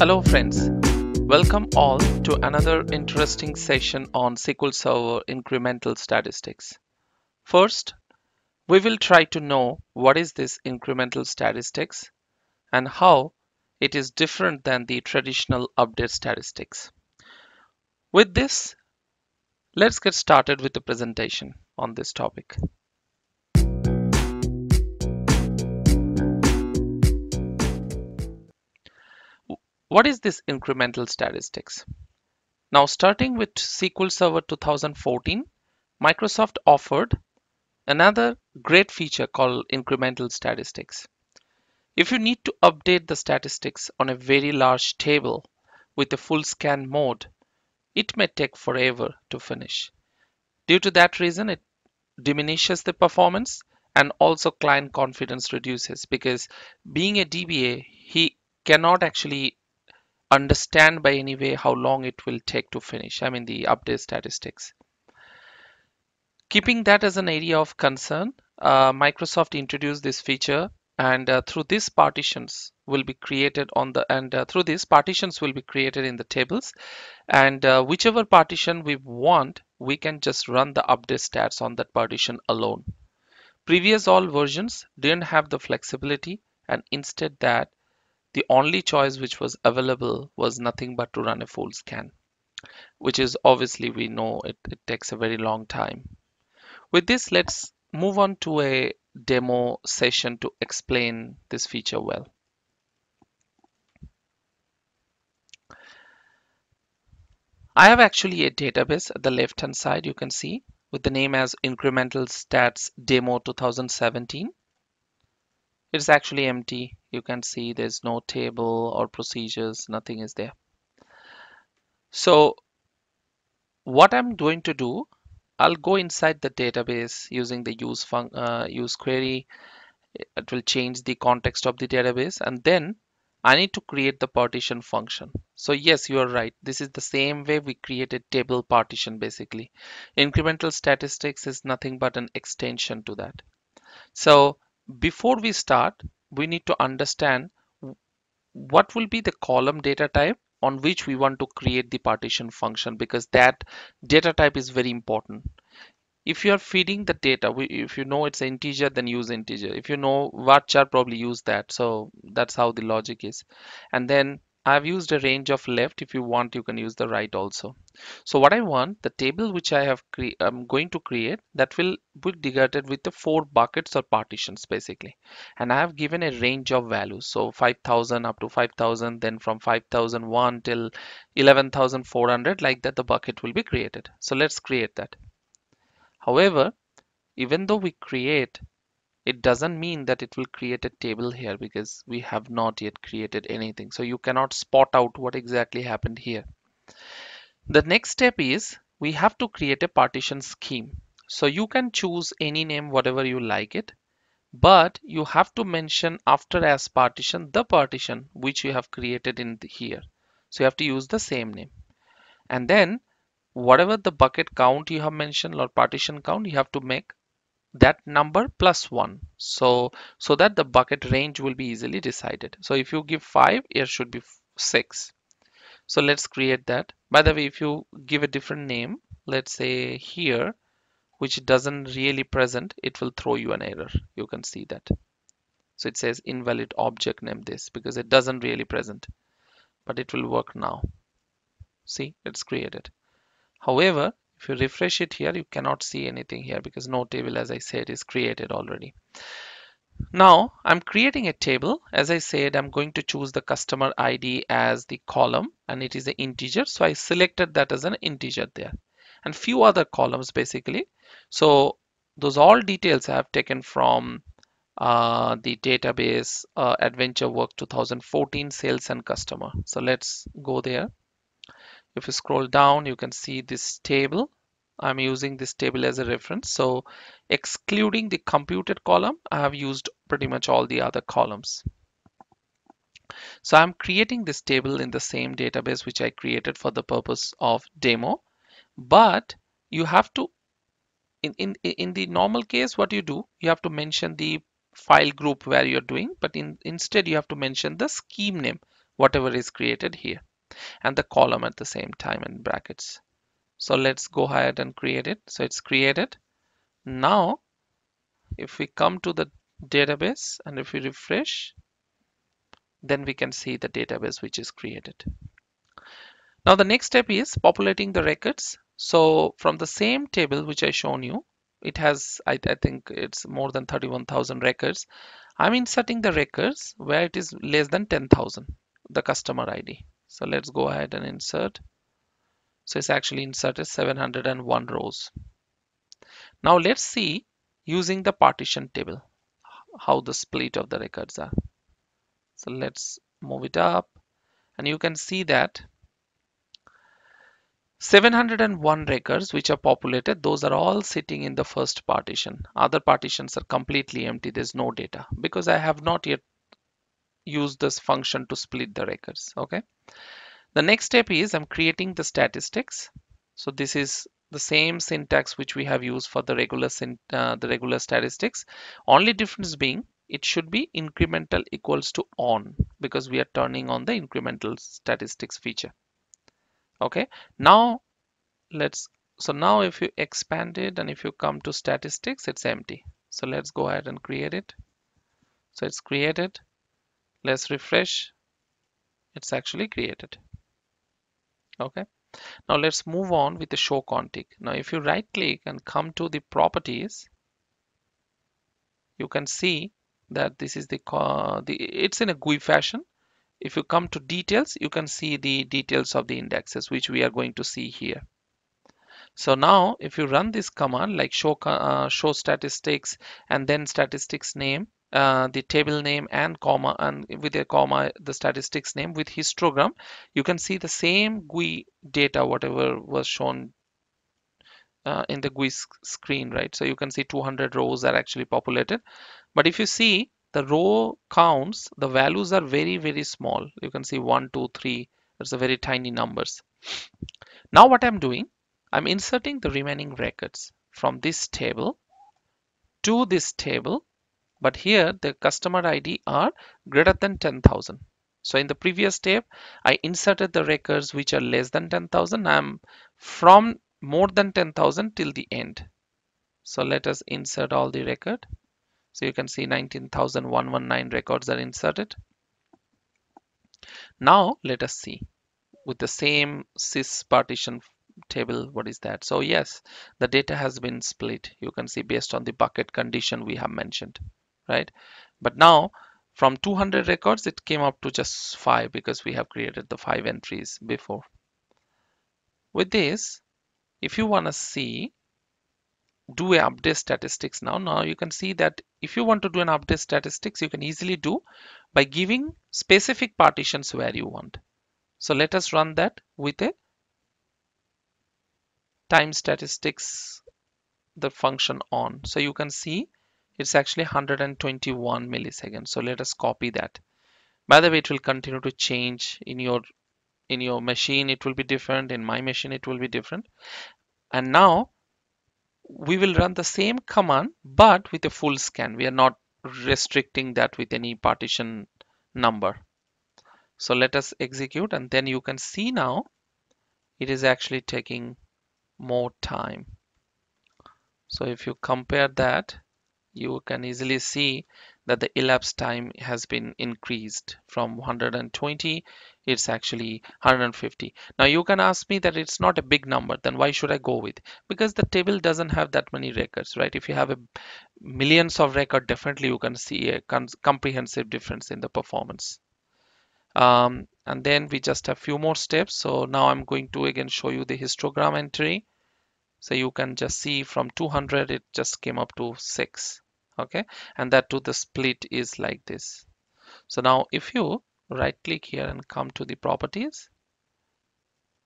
Hello friends, welcome all to another interesting session on SQL Server incremental statistics. First, we will try to know what is this incremental statistics and how it is different than the traditional update statistics. With this, let's get started with the presentation on this topic. What is this incremental statistics? Now starting with SQL Server 2014, Microsoft offered another great feature called incremental statistics. If you need to update the statistics on a very large table with a full scan mode, it may take forever to finish. Due to that reason, it diminishes the performance and also client confidence reduces because being a DBA, he cannot actually understand by any way how long it will take to finish. I mean the update statistics. Keeping that as an area of concern, uh, Microsoft introduced this feature and uh, through these partitions will be created on the and uh, through these partitions will be created in the tables and uh, whichever partition we want we can just run the update stats on that partition alone previous all versions didn't have the flexibility and instead that the only choice which was available was nothing but to run a full scan, which is obviously we know it, it takes a very long time. With this, let's move on to a demo session to explain this feature well. I have actually a database at the left hand side you can see with the name as incremental stats demo 2017 it's actually empty you can see there's no table or procedures nothing is there so what I'm going to do I'll go inside the database using the use fun uh, use query it will change the context of the database and then I need to create the partition function. So yes, you are right. This is the same way we created table partition basically. Incremental statistics is nothing but an extension to that. So before we start, we need to understand what will be the column data type on which we want to create the partition function because that data type is very important. If you are feeding the data, if you know it's an integer, then use integer. If you know varchar, probably use that. So that's how the logic is. And then I've used a range of left. If you want, you can use the right also. So what I want, the table which I have I'm going to create that will be divided with the four buckets or partitions basically. And I have given a range of values. So 5000 up to 5000, then from 5001 till 11400 like that the bucket will be created. So let's create that. However, even though we create it doesn't mean that it will create a table here because we have not yet created anything. So you cannot spot out what exactly happened here. The next step is we have to create a partition scheme. So you can choose any name, whatever you like it, but you have to mention after as partition, the partition which you have created in here. So you have to use the same name. And then whatever the bucket count you have mentioned or partition count, you have to make that number plus one. So so that the bucket range will be easily decided. So if you give five it should be six. So let's create that. By the way if you give a different name let's say here which doesn't really present it will throw you an error. You can see that. So it says invalid object name this because it doesn't really present but it will work now. See it's created. However if you refresh it here, you cannot see anything here because no table, as I said, is created already. Now I'm creating a table. As I said, I'm going to choose the customer ID as the column and it is an integer. So I selected that as an integer there and few other columns basically. So those all details I have taken from uh, the database uh, Adventure Work 2014 sales and customer. So let's go there if you scroll down you can see this table. I'm using this table as a reference. So excluding the computed column I have used pretty much all the other columns. So I'm creating this table in the same database which I created for the purpose of demo. But you have to in, in, in the normal case what you do you have to mention the file group where you're doing. But in instead you have to mention the scheme name whatever is created here and the column at the same time in brackets. So let's go ahead and create it. So it's created. Now if we come to the database and if we refresh then we can see the database which is created. Now the next step is populating the records. So from the same table which I shown you it has I, I think it's more than 31,000 records. I'm inserting the records where it is less than 10,000 the customer ID so let's go ahead and insert. So it's actually inserted 701 rows. Now let's see using the partition table how the split of the records are. So let's move it up. And you can see that 701 records which are populated those are all sitting in the first partition. Other partitions are completely empty. There's no data because I have not yet used this function to split the records okay? The next step is I'm creating the statistics. So this is the same syntax which we have used for the regular uh, the regular statistics. Only difference being it should be incremental equals to on because we are turning on the incremental statistics feature okay? Now let's so now if you expand it and if you come to statistics it's empty. So let's go ahead and create it. So it's created let's refresh. It's actually created. Okay. Now let's move on with the show config now if you right click and come to the properties you can see that this is the, the it's in a GUI fashion. If you come to details, you can see the details of the indexes, which we are going to see here. So now if you run this command like show, uh, show statistics and then statistics name, uh, the table name and comma and with a comma the statistics name with histogram, you can see the same GUI data whatever was shown uh, in the GUI screen, right? So you can see 200 rows are actually populated. But if you see the row counts, the values are very, very small. You can see one, two, three. It's a very tiny numbers. Now what I'm doing, I'm inserting the remaining records from this table to this table. But here the customer ID are greater than 10,000. So in the previous step, I inserted the records which are less than 10,000. I'm from more than 10,000 till the end. So let us insert all the record. So you can see 19,119 records are inserted. Now let us see with the same sys partition table what is that so yes the data has been split you can see based on the bucket condition we have mentioned right but now from 200 records it came up to just five because we have created the five entries before with this if you want to see do a update statistics now. Now you can see that if you want to do an update statistics, you can easily do by giving specific partitions where you want. So let us run that with a time statistics, the function on. So you can see it's actually 121 milliseconds. So let us copy that. By the way, it will continue to change in your in your machine. It will be different. In my machine, it will be different. And now we will run the same command but with a full scan we are not restricting that with any partition number so let us execute and then you can see now it is actually taking more time so if you compare that you can easily see that the elapsed time has been increased from 120 it's actually 150 now you can ask me that it's not a big number then why should i go with? Because the table doesn't have that many records right? If you have a millions of record definitely you can see a comprehensive difference in the performance. Um, and then we just have few more steps. So now i'm going to again show you the histogram entry. So you can just see from 200 it just came up to 6 okay? And that to the split is like this. So now if you right click here and come to the properties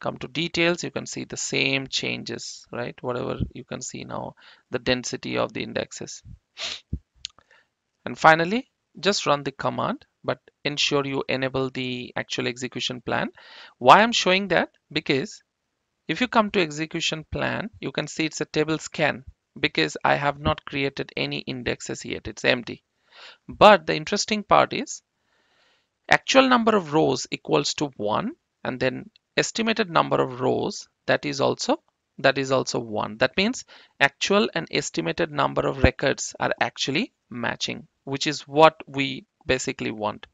come to details you can see the same changes right? Whatever you can see now the density of the indexes. And finally just run the command but ensure you enable the actual execution plan. Why i'm showing that? Because if you come to execution plan you can see it's a table scan because i have not created any indexes yet. It's empty. But the interesting part is actual number of rows equals to 1 and then estimated number of rows that is also that is also 1 that means actual and estimated number of records are actually matching which is what we basically want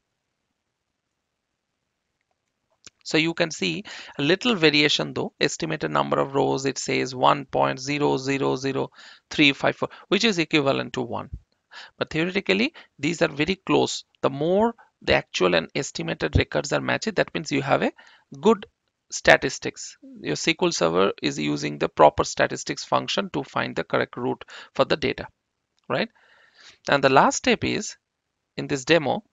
so you can see a little variation though estimated number of rows it says 1.000354 which is equivalent to 1 but theoretically these are very close. The more the actual and estimated records are matched that means you have a good statistics. Your SQL server is using the proper statistics function to find the correct route for the data right? And the last step is in this demo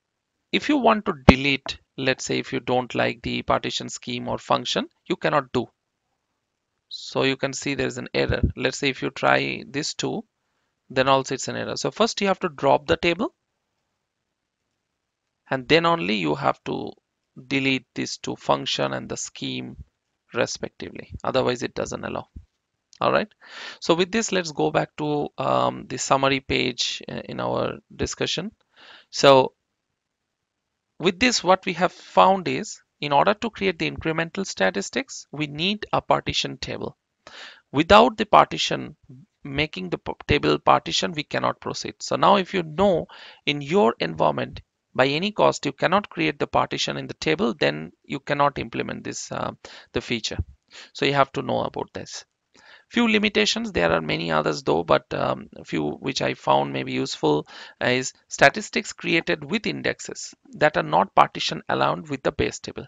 if you want to delete let's say if you don't like the partition scheme or function you cannot do. So you can see there's an error. Let's say if you try this too then also it's an error. So first you have to drop the table and then only you have to delete these two function and the scheme respectively. Otherwise it doesn't allow. All right? So with this let's go back to um, the summary page uh, in our discussion. So with this what we have found is in order to create the incremental statistics we need a partition table. Without the partition making the table partition we cannot proceed. So now if you know in your environment by any cost you cannot create the partition in the table then you cannot implement this uh, the feature. So you have to know about this few limitations there are many others though but um, a few which i found may be useful is statistics created with indexes that are not partition aligned with the base table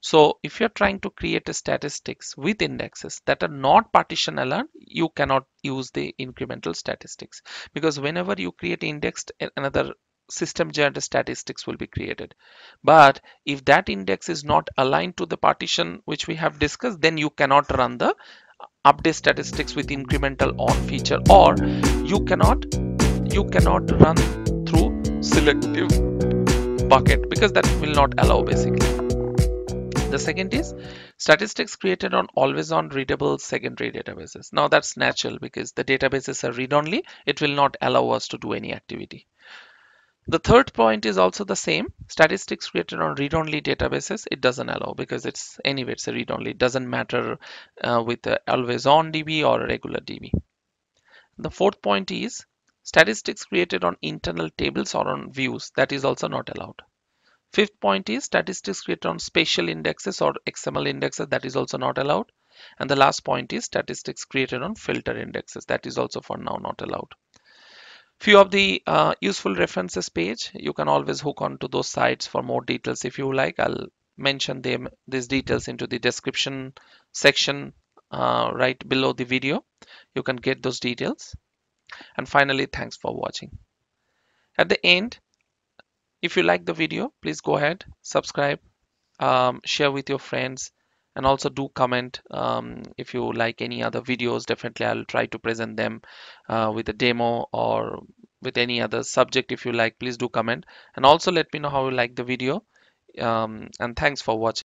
so if you're trying to create a statistics with indexes that are not partition aligned you cannot use the incremental statistics because whenever you create indexed another system generated statistics will be created. But if that index is not aligned to the partition which we have discussed, then you cannot run the update statistics with incremental on feature or you cannot you cannot run through selective bucket because that will not allow basically. The second is statistics created on always on readable secondary databases. Now that's natural because the databases are read only. It will not allow us to do any activity. The third point is also the same. Statistics created on read-only databases, it doesn't allow because it's anyway, it's a read-only. It doesn't matter uh, with always-on DB or regular DB. The fourth point is statistics created on internal tables or on views. That is also not allowed. Fifth point is statistics created on spatial indexes or XML indexes. That is also not allowed. And the last point is statistics created on filter indexes. That is also for now not allowed few of the uh, useful references page you can always hook on to those sites for more details if you like. I'll mention them these details into the description section uh, right below the video. You can get those details. And finally thanks for watching. At the end if you like the video please go ahead subscribe um, share with your friends and also do comment um, if you like any other videos definitely I'll try to present them uh, with a demo or with any other subject if you like please do comment. And also let me know how you like the video um, and thanks for watching